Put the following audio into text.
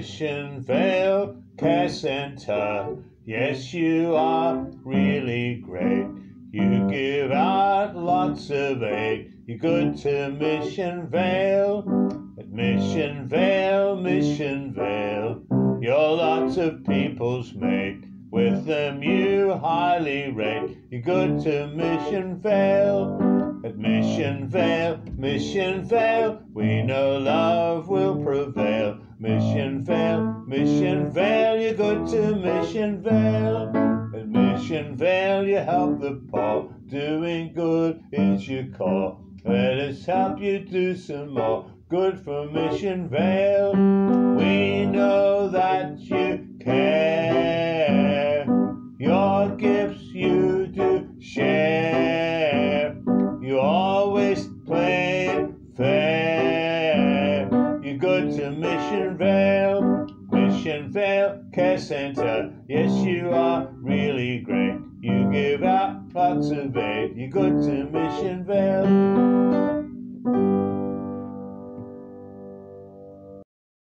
Mission Care Center. Yes, you are really great. You give out lots of aid. You're good to Missionvale. At Missionvale, Mission Vale. You're lots of people's mate. With them you highly rate. You're good to Missionvale. At Missionvale, Mission Vale, we know love will prevail. Missionvale, Mission Vale, you're good to Missionvale. At Missionvale, you help the poor. Doing good is your call. Let us help you do some more good for Missionvale. We know Missionvale. Mission Vale Care Center. Yes, you are really great. You give out lots of aid. You're good to Missionvale.